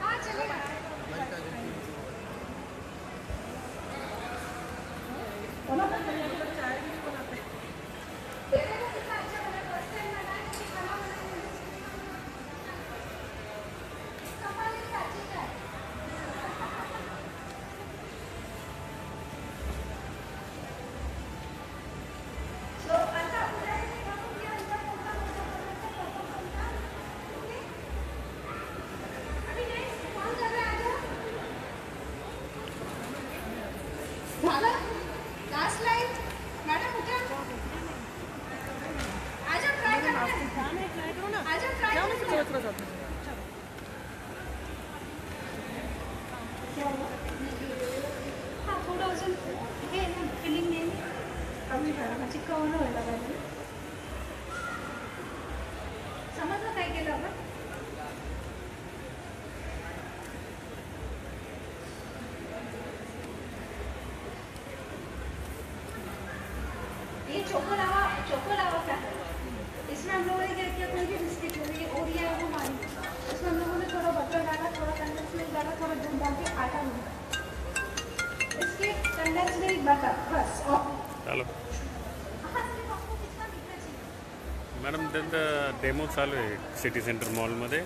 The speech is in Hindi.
हाँ चलेगा झालं लास्ट लाईन मॅडम उठा। आज ट्राय करा आज ट्राय करा ये चोको लावा चोको लावा क्या इसमें हम लोगों ने क्या किया कोई भी बिस्किट हो ये ओरिया है वो हमारी इसमें हम लोगों ने थोड़ा बटर डाला थोड़ा कंडेंस मिल्क डाला थोड़ा दूध डाल के आटा गूंदा इसके कंडेंस मिल्क बटर बस और चालू। हाँ मॅडम त्यांचं डेमो चालू आहे सिटी सेंटर मॉलमध्ये